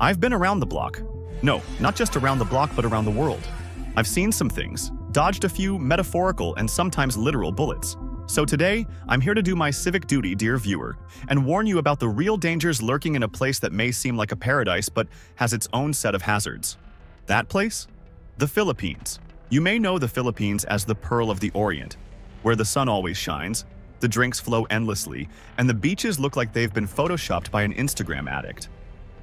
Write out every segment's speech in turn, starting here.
I've been around the block. No, not just around the block, but around the world. I've seen some things, dodged a few metaphorical and sometimes literal bullets. So today, I'm here to do my civic duty, dear viewer, and warn you about the real dangers lurking in a place that may seem like a paradise but has its own set of hazards. That place? The Philippines. You may know the Philippines as the Pearl of the Orient, where the sun always shines, the drinks flow endlessly, and the beaches look like they've been photoshopped by an Instagram addict.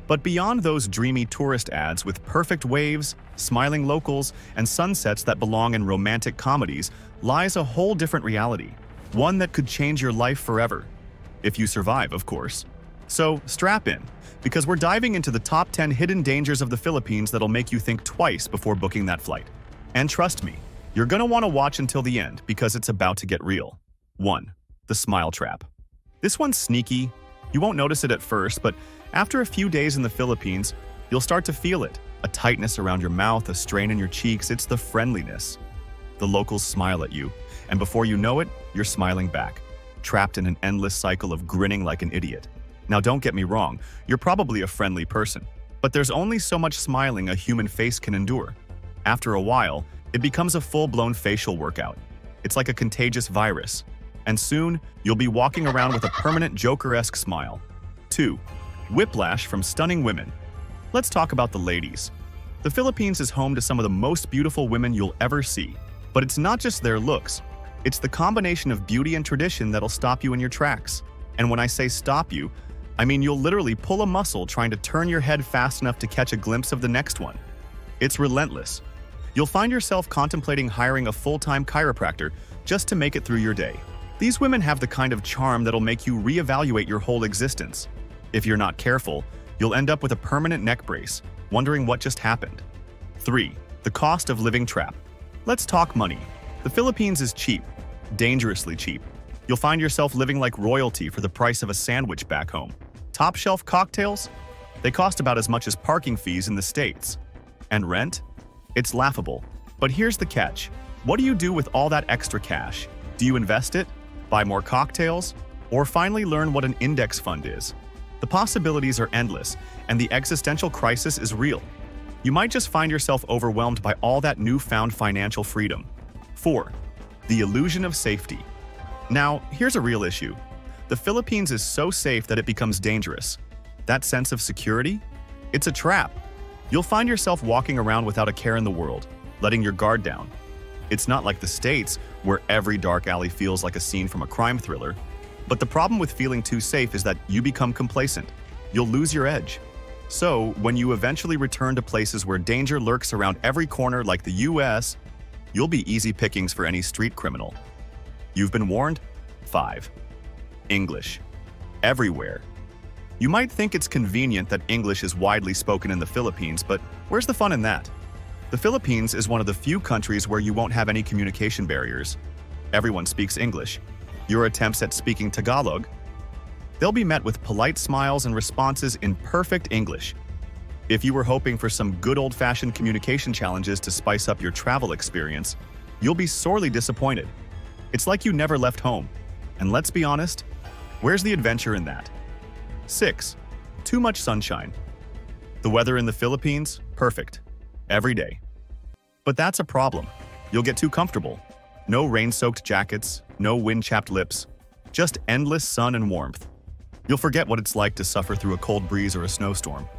But beyond those dreamy tourist ads with perfect waves, smiling locals, and sunsets that belong in romantic comedies lies a whole different reality, one that could change your life forever. If you survive, of course. So strap in, because we're diving into the top 10 hidden dangers of the Philippines that'll make you think twice before booking that flight. And trust me, you're gonna want to watch until the end because it's about to get real. 1. The Smile Trap. This one's sneaky. You won't notice it at first, but after a few days in the Philippines, you'll start to feel it. A tightness around your mouth, a strain in your cheeks, it's the friendliness. The locals smile at you, and before you know it, you're smiling back, trapped in an endless cycle of grinning like an idiot. Now don't get me wrong, you're probably a friendly person, but there's only so much smiling a human face can endure. After a while, it becomes a full-blown facial workout. It's like a contagious virus, and soon you'll be walking around with a permanent Joker-esque smile. 2 whiplash from stunning women. Let's talk about the ladies. The Philippines is home to some of the most beautiful women you'll ever see. But it's not just their looks. It's the combination of beauty and tradition that'll stop you in your tracks. And when I say stop you, I mean you'll literally pull a muscle trying to turn your head fast enough to catch a glimpse of the next one. It's relentless. You'll find yourself contemplating hiring a full-time chiropractor just to make it through your day. These women have the kind of charm that'll make you reevaluate your whole existence. If you're not careful, you'll end up with a permanent neck brace, wondering what just happened. 3. The cost of living trap. Let's talk money. The Philippines is cheap, dangerously cheap. You'll find yourself living like royalty for the price of a sandwich back home. Top shelf cocktails? They cost about as much as parking fees in the States. And rent? It's laughable. But here's the catch. What do you do with all that extra cash? Do you invest it? Buy more cocktails? Or finally learn what an index fund is? The possibilities are endless, and the existential crisis is real. You might just find yourself overwhelmed by all that newfound financial freedom. 4. The illusion of safety. Now, here's a real issue. The Philippines is so safe that it becomes dangerous. That sense of security? It's a trap. You'll find yourself walking around without a care in the world, letting your guard down. It's not like the States, where every dark alley feels like a scene from a crime thriller. But the problem with feeling too safe is that you become complacent. You'll lose your edge. So, when you eventually return to places where danger lurks around every corner like the US, you'll be easy pickings for any street criminal. You've been warned? 5. English. Everywhere. You might think it's convenient that English is widely spoken in the Philippines, but where's the fun in that? The Philippines is one of the few countries where you won't have any communication barriers. Everyone speaks English, your attempts at speaking Tagalog, they'll be met with polite smiles and responses in perfect English. If you were hoping for some good old-fashioned communication challenges to spice up your travel experience, you'll be sorely disappointed. It's like you never left home. And let's be honest, where's the adventure in that? 6. Too much sunshine. The weather in the Philippines? Perfect. Every day. But that's a problem. You'll get too comfortable. No rain-soaked jackets, no wind-chapped lips, just endless sun and warmth. You'll forget what it's like to suffer through a cold breeze or a snowstorm.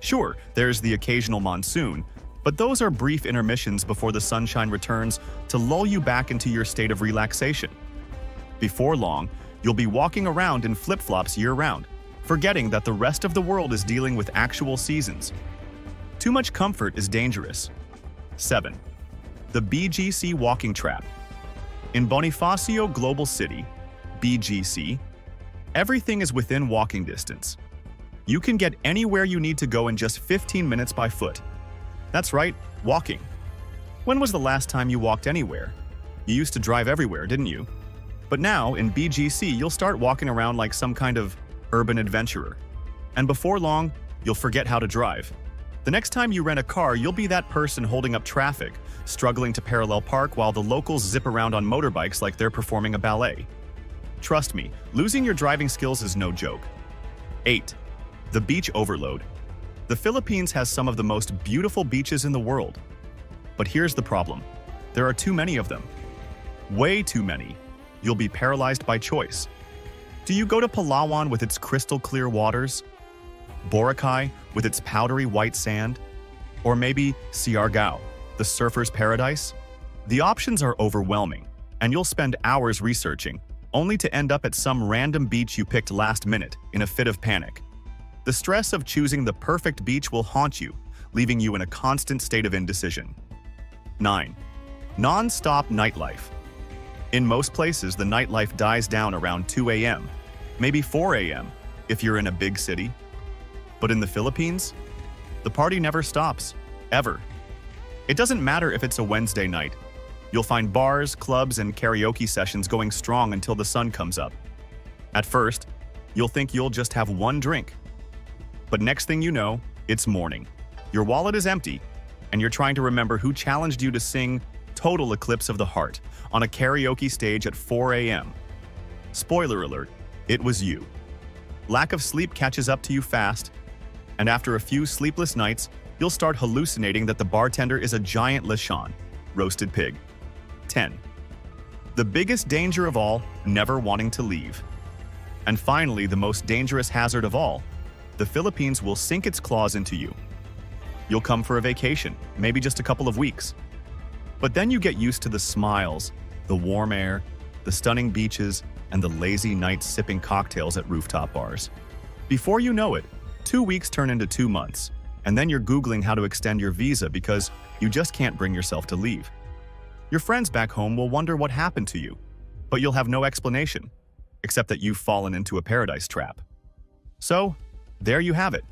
Sure, there's the occasional monsoon, but those are brief intermissions before the sunshine returns to lull you back into your state of relaxation. Before long, you'll be walking around in flip-flops year-round, forgetting that the rest of the world is dealing with actual seasons. Too much comfort is dangerous. 7. The BGC Walking Trap in Bonifacio Global City, BGC, everything is within walking distance. You can get anywhere you need to go in just 15 minutes by foot. That's right, walking. When was the last time you walked anywhere? You used to drive everywhere, didn't you? But now, in BGC, you'll start walking around like some kind of urban adventurer. And before long, you'll forget how to drive. The next time you rent a car, you'll be that person holding up traffic, struggling to parallel park while the locals zip around on motorbikes like they're performing a ballet. Trust me, losing your driving skills is no joke. 8. The beach overload. The Philippines has some of the most beautiful beaches in the world. But here's the problem. There are too many of them. Way too many. You'll be paralyzed by choice. Do you go to Palawan with its crystal clear waters? Boracay with its powdery white sand? Or maybe Siargao, the surfer's paradise? The options are overwhelming, and you'll spend hours researching, only to end up at some random beach you picked last minute in a fit of panic. The stress of choosing the perfect beach will haunt you, leaving you in a constant state of indecision. 9. Non-stop nightlife. In most places, the nightlife dies down around 2 a.m., maybe 4 a.m. if you're in a big city. But in the Philippines, the party never stops, ever. It doesn't matter if it's a Wednesday night. You'll find bars, clubs, and karaoke sessions going strong until the sun comes up. At first, you'll think you'll just have one drink. But next thing you know, it's morning. Your wallet is empty, and you're trying to remember who challenged you to sing Total Eclipse of the Heart on a karaoke stage at 4 a.m. Spoiler alert, it was you. Lack of sleep catches up to you fast, and after a few sleepless nights, you'll start hallucinating that the bartender is a giant lechon, roasted pig. 10. The biggest danger of all, never wanting to leave. And finally, the most dangerous hazard of all, the Philippines will sink its claws into you. You'll come for a vacation, maybe just a couple of weeks. But then you get used to the smiles, the warm air, the stunning beaches, and the lazy nights sipping cocktails at rooftop bars. Before you know it, two weeks turn into two months, and then you're Googling how to extend your visa because you just can't bring yourself to leave. Your friends back home will wonder what happened to you, but you'll have no explanation, except that you've fallen into a paradise trap. So, there you have it.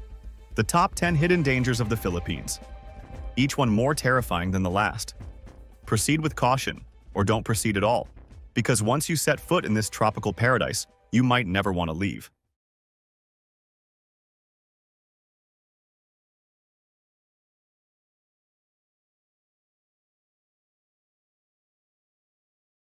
The top 10 hidden dangers of the Philippines. Each one more terrifying than the last. Proceed with caution, or don't proceed at all, because once you set foot in this tropical paradise, you might never want to leave.